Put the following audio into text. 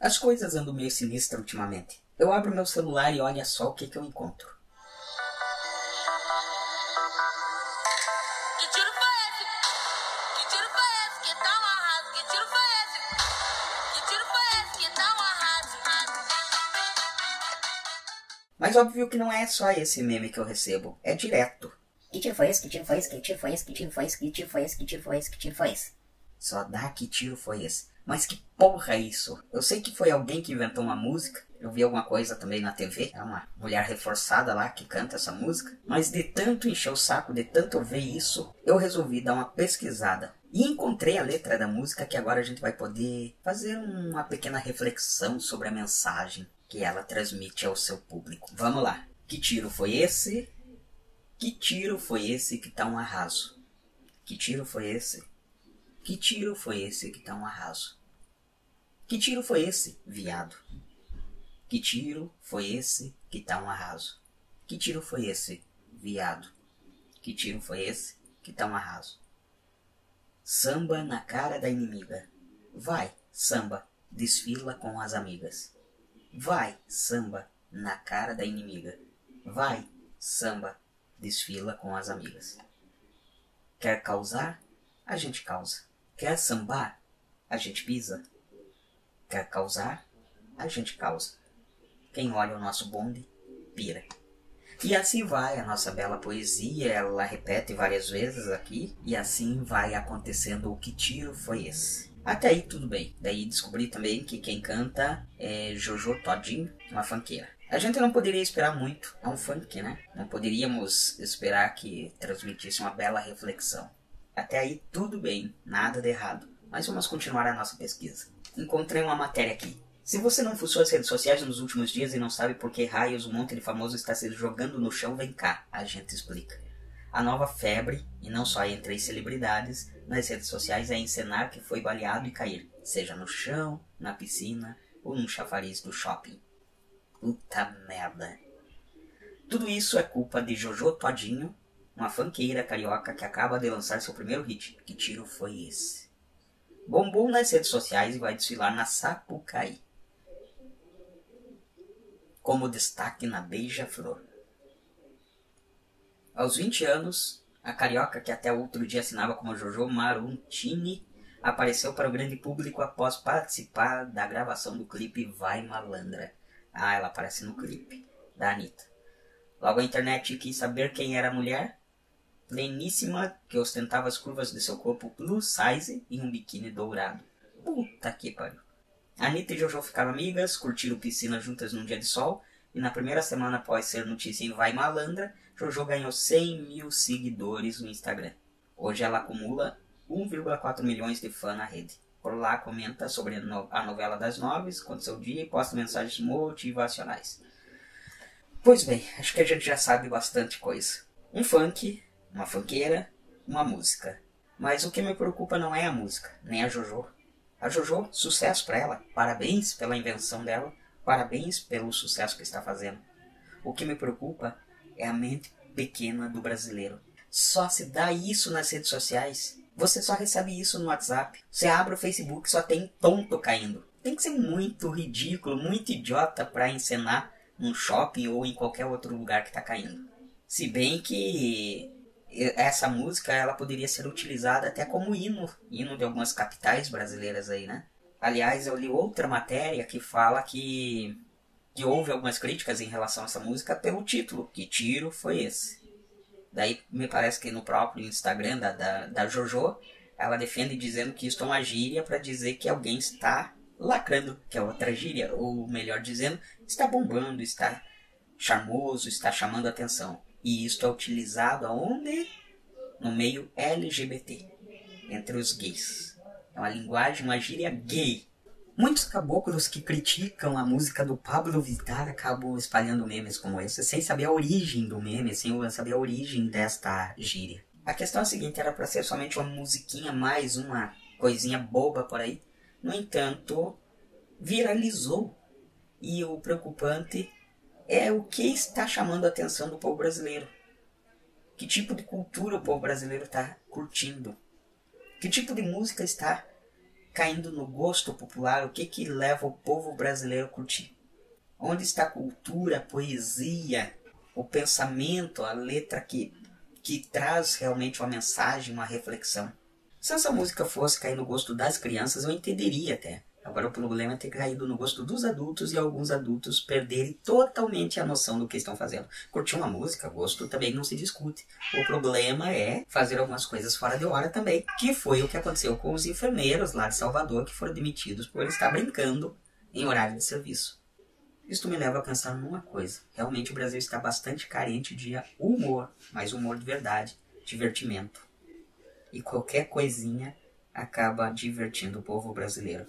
As coisas andam meio sinistras ultimamente. Eu abro meu celular e olha só o que, que eu encontro. Que tiro foi esse? Que tiro foi esse que tá um arraso? Que tiro foi esse? Que tiro foi esse que tá um arraso? Mas óbvio que não é só esse meme que eu recebo, é direto. Que tiro foi esse? Que tiro foi esse? Que tiro foi esse? Que tiro foi esse? Que tiro foi esse? Que tiro foi esse? Que tiro foi esse? Só dá que tiro foi esse. Mas que porra é isso? Eu sei que foi alguém que inventou uma música. Eu vi alguma coisa também na TV. É uma mulher reforçada lá que canta essa música. Mas de tanto encher o saco, de tanto ver isso, eu resolvi dar uma pesquisada. E encontrei a letra da música que agora a gente vai poder fazer uma pequena reflexão sobre a mensagem que ela transmite ao seu público. Vamos lá. Que tiro foi esse? Que tiro foi esse que tá um arraso? Que tiro foi esse? Que tiro foi esse que tá um arraso? Que tiro foi esse, viado? Que tiro foi esse que tá um arraso? Que tiro foi esse, viado? Que tiro foi esse que tá um arraso? Samba na cara da inimiga. Vai, samba, desfila com as amigas. Vai, samba, na cara da inimiga. Vai, samba, desfila com as amigas. Quer causar? A gente causa. Quer sambar? A gente pisa. Quer causar? A gente causa. Quem olha o nosso bonde, pira. E assim vai a nossa bela poesia, ela repete várias vezes aqui, e assim vai acontecendo o que tiro foi esse. Até aí tudo bem. Daí descobri também que quem canta é Jojo Todinho, uma funkeira. A gente não poderia esperar muito, é um funk, né? Não poderíamos esperar que transmitisse uma bela reflexão. Até aí tudo bem, nada de errado. Mas vamos continuar a nossa pesquisa. Encontrei uma matéria aqui. Se você não fuçou as redes sociais nos últimos dias e não sabe por que raios um monte de famoso está se jogando no chão, vem cá, a gente explica. A nova febre, e não só entre as celebridades, nas redes sociais é encenar que foi baleado e cair, seja no chão, na piscina ou num chafariz do shopping. Puta merda. Tudo isso é culpa de Jojo Todinho, uma funkeira carioca que acaba de lançar seu primeiro hit. Que tiro foi esse? Bombou nas redes sociais e vai desfilar na Sapucaí. Como destaque na Beija-Flor. Aos 20 anos, a carioca que até outro dia assinava como Jojo Maruntini apareceu para o grande público após participar da gravação do clipe Vai Malandra. Ah, ela aparece no clipe da Anitta. Logo a internet quis saber quem era a mulher. Pleníssima, que ostentava as curvas de seu corpo plus size e um biquíni dourado. Puta que pariu. Anitta e Jojo ficaram amigas, curtiram piscina juntas num dia de sol, e na primeira semana após ser notícia em Vai Malandra, Jojo ganhou 100 mil seguidores no Instagram. Hoje ela acumula 1,4 milhões de fãs na rede. Por lá comenta sobre a no- a novela das nove, conta seu dia e posta mensagens motivacionais. Pois bem, acho que a gente já sabe bastante coisa. Um funk, uma funkeira, uma música. Mas o que me preocupa não é a música, nem a Jojo. A Jojo, sucesso pra ela. Parabéns pela invenção dela. Parabéns pelo sucesso que está fazendo. O que me preocupa é a mente pequena do brasileiro. Só se dá isso nas redes sociais. Você só recebe isso no WhatsApp. Você abre o Facebook só tem tonto caindo. Tem que ser muito ridículo, muito idiota para encenar num shopping ou em qualquer outro lugar que tá caindo. Se bem que essa música ela poderia ser utilizada até como hino, hino de algumas capitais brasileiras aí, né? Aliás, eu li outra matéria que fala que que houve algumas críticas em relação a essa música pelo título, que tiro foi esse. Daí me parece que no próprio Instagram da, da, da Jojo, ela defende dizendo que isso é uma gíria para dizer que alguém está lacrando, que é outra gíria, ou melhor dizendo, está bombando, está charmoso, está chamando atenção. E isso é utilizado aonde? No meio LGBT, entre os gays. É uma linguagem, uma gíria gay. Muitos caboclos que criticam a música do Pablo Vittar acabam espalhando memes como esse, sem saber a origem do meme, sem saber a origem desta gíria. A questão é a seguinte, era para ser somente uma musiquinha, mais uma coisinha boba por aí. No entanto, viralizou. E o preocupante é o que está chamando a atenção do povo brasileiro. Que tipo de cultura o povo brasileiro está curtindo? Que tipo de música está caindo no gosto popular, o que que leva o povo brasileiro a curtir? Onde está a cultura, a poesia, o pensamento, a letra que, que traz realmente uma mensagem, uma reflexão? Se essa música fosse cair no gosto das crianças, eu entenderia até. Agora o problema é ter caído no gosto dos adultos e alguns adultos perderem totalmente a noção do que estão fazendo. Curtir uma música, gosto também não se discute. O problema é fazer algumas coisas fora de hora também, que foi o que aconteceu com os enfermeiros lá de Salvador que foram demitidos por estar brincando em horário de serviço. Isto me leva a pensar numa coisa. Realmente o Brasil está bastante carente de humor, mas humor de verdade, divertimento. E qualquer coisinha acaba divertindo o povo brasileiro.